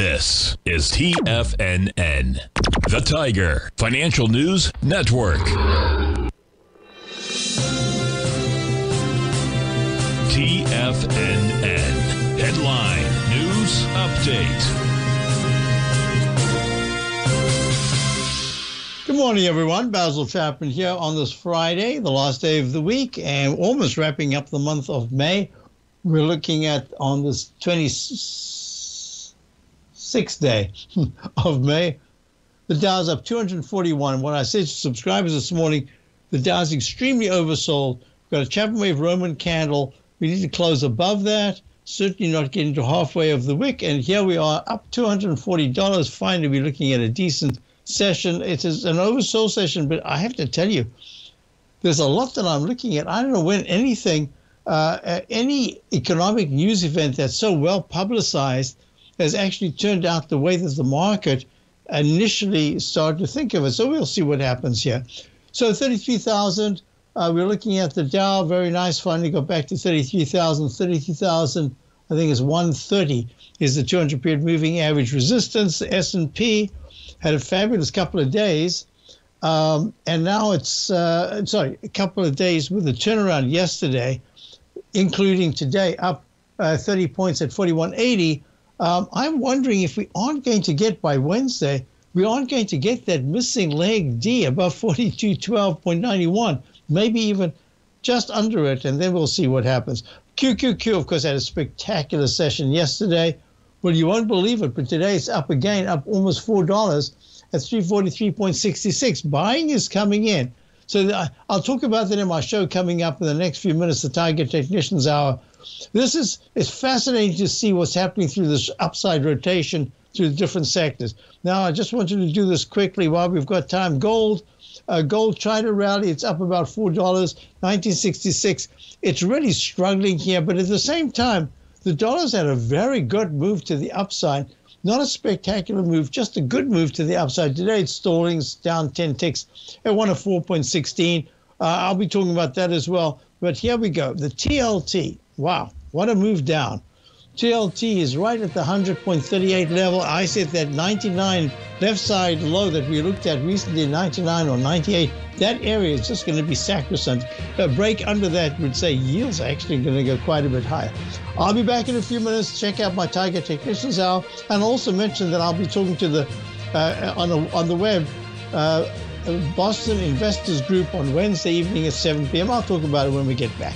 This is TFNN, the Tiger Financial News Network. TFNN Headline News Update. Good morning, everyone. Basil Chapman here on this Friday, the last day of the week, and almost wrapping up the month of May. We're looking at on this 26th day of May. The Dow's up 241. When I said to subscribers this morning, the Dow's extremely oversold. We've got a Chapman Wave Roman candle. We need to close above that. Certainly not getting to halfway of the wick. And here we are up $240. Finally, we're looking at a decent session. It is an oversold session, but I have to tell you, there's a lot that I'm looking at. I don't know when anything, uh, any economic news event that's so well publicized has actually turned out the way that the market initially started to think of it. So we'll see what happens here. So 33,000. Uh, we're looking at the Dow, very nice. Finally got back to 33,000. 33,000, I think is 130 is the 200 period moving average resistance. The S&P had a fabulous couple of days. Um, and now it's, uh, sorry, a couple of days with a turnaround yesterday, including today, up uh, 30 points at 4180. Um, I'm wondering if we aren't going to get by Wednesday, we aren't going to get that missing leg D above 4212.91, maybe even just under it, and then we'll see what happens. QQQ, of course, had a spectacular session yesterday. Well, you won't believe it, but today it's up again, up almost four dollars at 343.66. Buying is coming in. So I'll talk about that in my show coming up in the next few minutes, the Tiger Technicians Hour. This is it's fascinating to see what's happening through this upside rotation through the different sectors. Now, I just wanted to do this quickly while we've got time. Gold, uh, gold to rally. It's up about four dollars, 1966. It's really struggling here, but at the same time, the dollar's had a very good move to the upside. Not a spectacular move, just a good move to the upside. Today it's stalling, down 10 ticks at one 104.16. Uh, I'll be talking about that as well. But here we go. The TLT. Wow, what a move down. TLT is right at the 100.38 level. I said that 99 left side low that we looked at recently, 99 or 98, that area is just going to be sacrosanct. A break under that would say yields are actually going to go quite a bit higher. I'll be back in a few minutes. Check out my Tiger Technicians Hour, and also mention that I'll be talking to the uh, on the on the web. Uh, Boston Investors Group on Wednesday evening at 7 p.m. I'll talk about it when we get back.